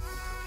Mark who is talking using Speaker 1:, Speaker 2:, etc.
Speaker 1: Yeah.